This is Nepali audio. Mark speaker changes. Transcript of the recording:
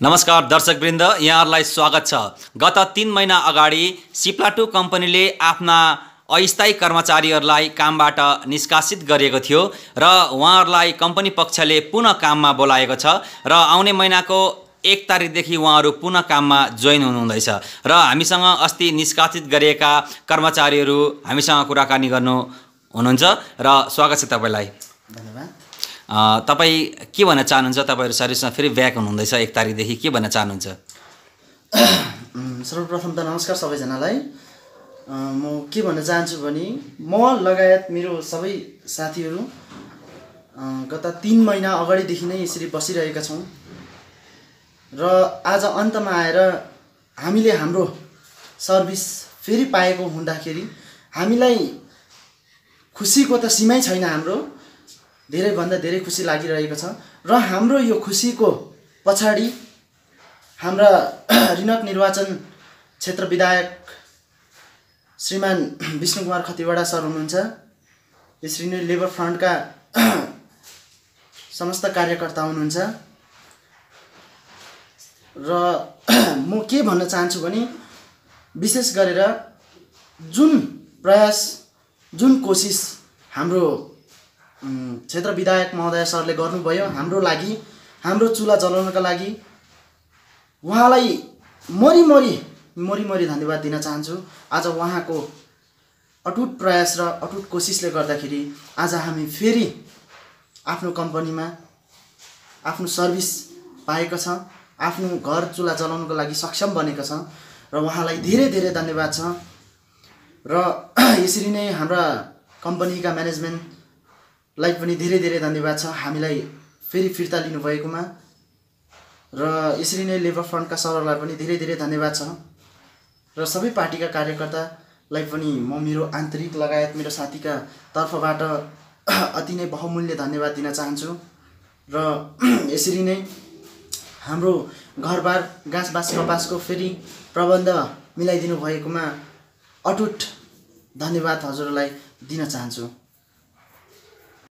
Speaker 1: नमस्कार दर्शकवृन्द। यहाँहरूलाई स्वागत छ। गत तिन महिना अगाडि सिप्लाटु कम्पनीले आफ्ना अस्थायी कर्मचारीहरूलाई कामबाट निष्कासित गरिएको थियो र उहाँहरूलाई कम्पनी पक्षले पुनः काममा बोलाएको छ र आउने महिनाको एक तारिकदेखि उहाँहरू पुनः काममा जोइन हुनुहुँदैछ र हामीसँग अस्ति निष्कासित गरिएका कर्मचारीहरू हामीसँग कुराकानी गर्नु हुनुहुन्छ र स्वागत छ तपाईँलाई।
Speaker 2: धन्यवाद।
Speaker 1: तपाईँ के भन्न चाहनुहुन्छ? तपाईँहरू सर्भिसमा फेरि ब्याक हुनुहुँदैछ एक तारिकदेखि। के भन्न चाहनुहुन्छ?
Speaker 2: सर्वप्रथम त नमस्कार सबैजनालाई। म के भन्न चाहन्छु भने म लगायत मेरो सबै साथीहरू गत तिन महिना अगाडिदेखि नै यसरी बसिरहेका छौँ। र आज अन्तमा आएर हामीले हाम्रो सर्भिस फेरि पाएको हुँदाखेरि हामीलाई खुसीको त सीमै छैन हाम्रो। धेरैभन्दा धेरै खुसी लागिरहेको छ। र हाम्रो यो खुसीको पछाडि हाम्रा ऋणक निर्वाचन क्षेत्र विधायक श्रीमान विष्णु कुमार खतिवडा सर हुनुहुन्छ। यसरी नै लेबर फ्रन्टका समस्त कार्यकर्ता हुनुहुन्छ। र म के भन्न चाहन्छु भने विशेष गरेर जुन प्रयास जुन कोसिस हाम्रो क्षेत्र विधायक महोदय सरले गर्नुभयो हाम्रो लागि हाम्रो चुला जलाउनका लागि। उहाँलाई मरिमरि मरिमरि धन्यवाद दिन चाहन्छु। आज उहाँको अटुट प्रयास र अटुट कोसिसले गर्दाखेरि आज हामी फेरि आफ्नो कम्पनीमा आफ्नो सर्भिस पाएको छ आफ्नो घर चुला जलाउनुको लागि सक्षम बनेको छ र उहाँलाई धेरै धेरै धन्यवाद छ। र यसरी नै हाम्रा कम्पनीका म्यानेजमेन्टलाई पनि धेरै धेरै धन्यवाद छ। हामीलाई फेरि फिर्ता लिनुभएकोमा र यसरी नै लेबर फ्रन्टका सरहरूलाई पनि धेरै धेरै धन्यवाद छ। र सबै पार्टीका कार्यकर्तालाई पनि म मेरो आन्तरिक लगायत मेरो साथीका तर्फबाट अति नै बहुमूल्य धन्यवाद दिन चाहन्छु। र यसरी नै हाम्रो घरबार गाँस बाँस कपासको फेरि प्रबन्ध मिलाइदिनु भएकोमा अटुट धन्यवाद हजुरलाई दिन चाहन्छु।